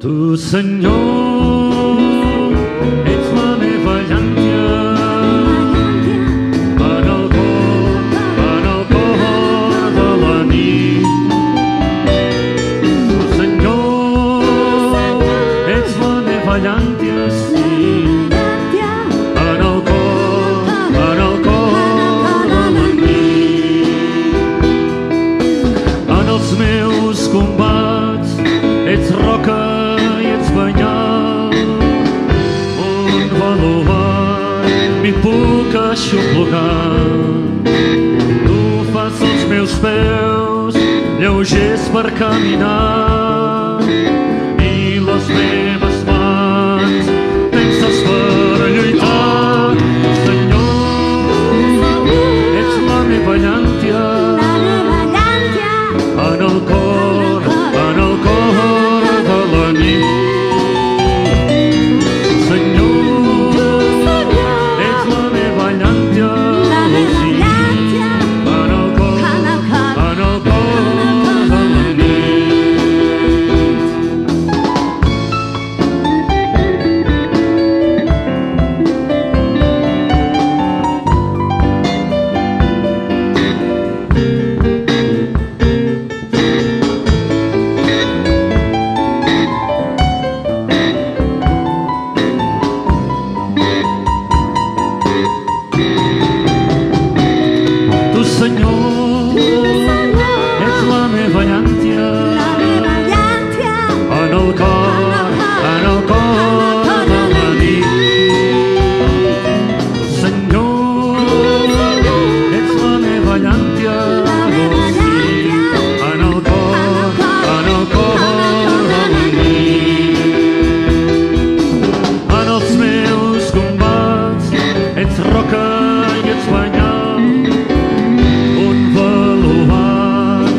Tu, Senyor, ets la meva llàntia en el cor, en el cor de la nit. Tu, Senyor, ets la meva llàntia, sí, cor, cor de la nit. Ets roca deixe lugar. Tu os meus pés, lleugers per caminar, i los meus ets roca i ets banyal, un baluart